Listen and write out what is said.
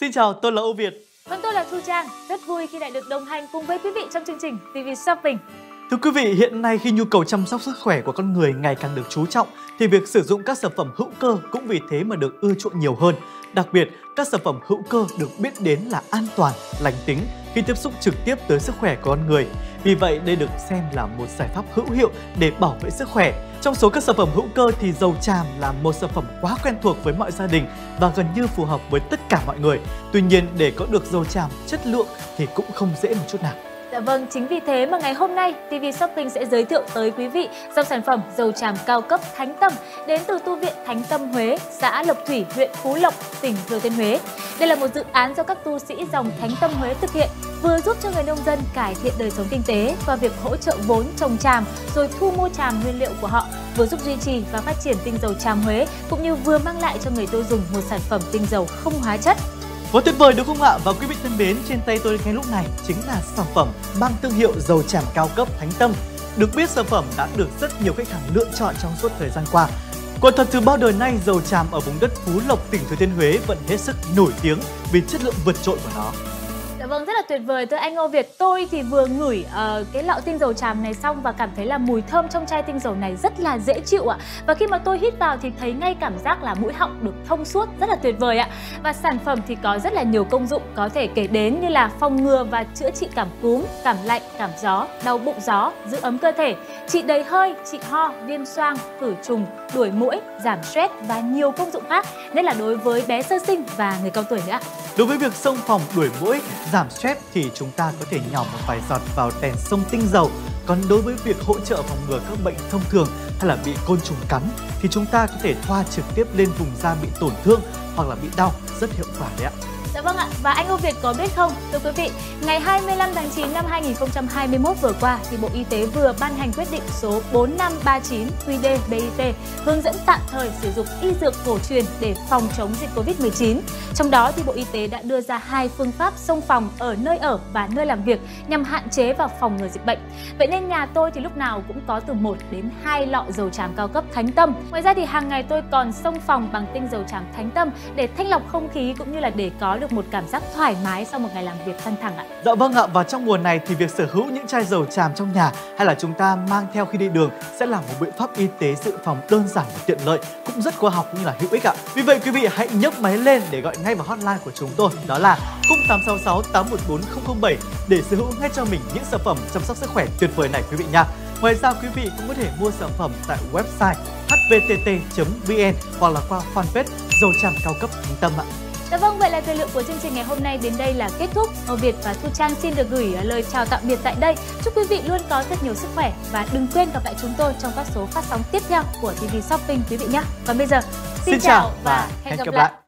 Xin chào, tôi là Âu Việt. Vâng, tôi là Thu Trang. Rất vui khi lại được đồng hành cùng với quý vị trong chương trình TV Shopping. Thưa quý vị, hiện nay khi nhu cầu chăm sóc sức khỏe của con người ngày càng được chú trọng, thì việc sử dụng các sản phẩm hữu cơ cũng vì thế mà được ưa chuộng nhiều hơn. Đặc biệt, các sản phẩm hữu cơ được biết đến là an toàn, lành tính khi tiếp xúc trực tiếp tới sức khỏe của con người. Vì vậy, đây được xem là một giải pháp hữu hiệu để bảo vệ sức khỏe. Trong số các sản phẩm hữu cơ thì dầu tràm là một sản phẩm quá quen thuộc với mọi gia đình và gần như phù hợp với tất cả mọi người. Tuy nhiên, để có được dầu tràm chất lượng thì cũng không dễ một chút nào. Dạ vâng, chính vì thế mà ngày hôm nay TV Shopping sẽ giới thiệu tới quý vị dòng sản phẩm dầu tràm cao cấp Thánh Tâm đến từ tu viện Thánh Tâm Huế, xã Lộc Thủy, huyện Phú Lộc, tỉnh Thừa Thiên Huế. Đây là một dự án do các tu sĩ dòng Thánh Tâm Huế thực hiện, vừa giúp cho người nông dân cải thiện đời sống kinh tế qua việc hỗ trợ vốn trồng tràm rồi thu mua tràm nguyên liệu của họ, vừa giúp duy trì và phát triển tinh dầu tràm Huế cũng như vừa mang lại cho người tiêu dùng một sản phẩm tinh dầu không hóa chất Quá tuyệt vời đúng không ạ? Và quý vị thân mến, trên tay tôi ngay lúc này chính là sản phẩm mang thương hiệu dầu tràm cao cấp Thánh Tâm. Được biết sản phẩm đã được rất nhiều khách hàng lựa chọn trong suốt thời gian qua. Quả thật từ bao đời nay, dầu tràm ở vùng đất Phú Lộc, tỉnh Thừa Thiên Huế vẫn hết sức nổi tiếng vì chất lượng vượt trội của nó. Vâng, rất là tuyệt vời thưa anh Ngô Việt. Tôi thì vừa ngửi uh, cái lọ tinh dầu tràm này xong và cảm thấy là mùi thơm trong chai tinh dầu này rất là dễ chịu ạ. Và khi mà tôi hít vào thì thấy ngay cảm giác là mũi họng được thông suốt, rất là tuyệt vời ạ. Và sản phẩm thì có rất là nhiều công dụng có thể kể đến như là phòng ngừa và chữa trị cảm cúm, cảm lạnh, cảm gió, đau bụng gió, giữ ấm cơ thể, trị đầy hơi, trị ho, viêm xoang, khử trùng, đuổi mũi, giảm stress và nhiều công dụng khác, nhất là đối với bé sơ sinh và người cao tuổi nữa. Đối với việc xông phòng đuổi mũi, giảm stress thì chúng ta có thể nhỏ một vài giọt vào đèn sông tinh dầu. Còn đối với việc hỗ trợ phòng ngừa các bệnh thông thường hay là bị côn trùng cắn thì chúng ta có thể thoa trực tiếp lên vùng da bị tổn thương hoặc là bị đau, rất hiệu quả đấy ạ. Dạ vâng ạ, và anh Âu Việt có biết không, thưa quý vị, ngày 25 tháng 9 năm 2021 vừa qua thì Bộ Y tế vừa ban hành quyết định số 4539 QĐ-BIT hướng dẫn tạm thời sử dụng y dược cổ truyền để phòng chống dịch Covid-19. Trong đó thì Bộ Y tế đã đưa ra hai phương pháp sông phòng ở nơi ở và nơi làm việc nhằm hạn chế và phòng ngừa dịch bệnh. Vậy nên nhà tôi thì lúc nào cũng có từ 1 đến 2 lọ dầu tràm cao cấp Thánh Tâm. Ngoài ra thì hàng ngày tôi còn sông phòng bằng tinh dầu tràm Thánh Tâm để thanh lọc không khí cũng như là để có được một cảm giác thoải mái sau một ngày làm việc căng thẳng ạ. Dạ vâng ạ, và trong mùa này thì việc sở hữu những chai dầu tràm trong nhà hay là chúng ta mang theo khi đi đường sẽ là một biện pháp y tế dự phòng đơn giản và tiện lợi, cũng rất khoa học như là hữu ích ạ. Vì vậy quý vị hãy nhấc máy lên để gọi ngay vào hotline của chúng tôi, đó là 0866 814 007 để sở hữu ngay cho mình những sản phẩm chăm sóc sức khỏe tuyệt vời này quý vị nha. Ngoài ra quý vị cũng có thể mua sản phẩm tại website hvtt.vn hoặc là qua fanpage dầu tràm cao cấp Thánh Tâm ạ. Dạ vâng, vậy là thời lượng của chương trình ngày hôm nay đến đây là kết thúc. Ngô Việt và Thu Trang xin được gửi lời chào tạm biệt tại đây. Chúc quý vị luôn có thật nhiều sức khỏe và đừng quên gặp lại chúng tôi trong các số phát sóng tiếp theo của TV Shopping quý vị nhé. Còn bây giờ, xin, xin chào và hẹn gặp lại. lại.